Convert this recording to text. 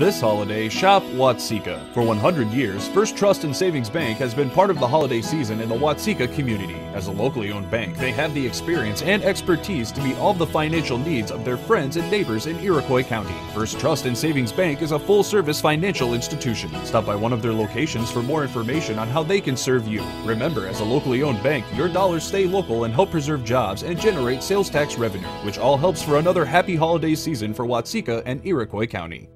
This holiday, shop Watseka. For 100 years, First Trust and Savings Bank has been part of the holiday season in the Watseka community. As a locally owned bank, they have the experience and expertise to meet all the financial needs of their friends and neighbors in Iroquois County. First Trust and Savings Bank is a full service financial institution. Stop by one of their locations for more information on how they can serve you. Remember, as a locally owned bank, your dollars stay local and help preserve jobs and generate sales tax revenue, which all helps for another happy holiday season for Watseka and Iroquois County.